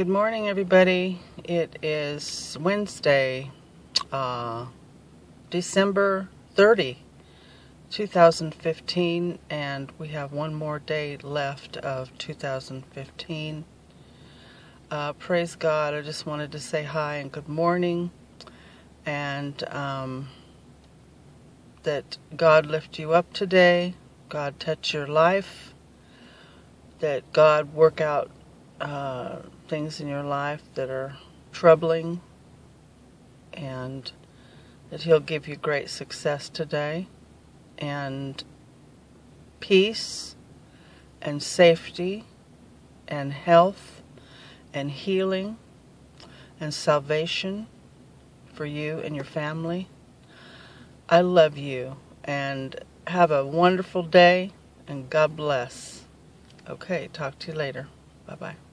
Good morning, everybody. It is Wednesday, uh, December 30, 2015, and we have one more day left of 2015. Uh, praise God. I just wanted to say hi and good morning, and um, that God lift you up today, God touch your life, that God work out uh, things in your life that are troubling, and that He'll give you great success today, and peace, and safety, and health, and healing, and salvation for you and your family. I love you, and have a wonderful day, and God bless. Okay, talk to you later. Bye bye.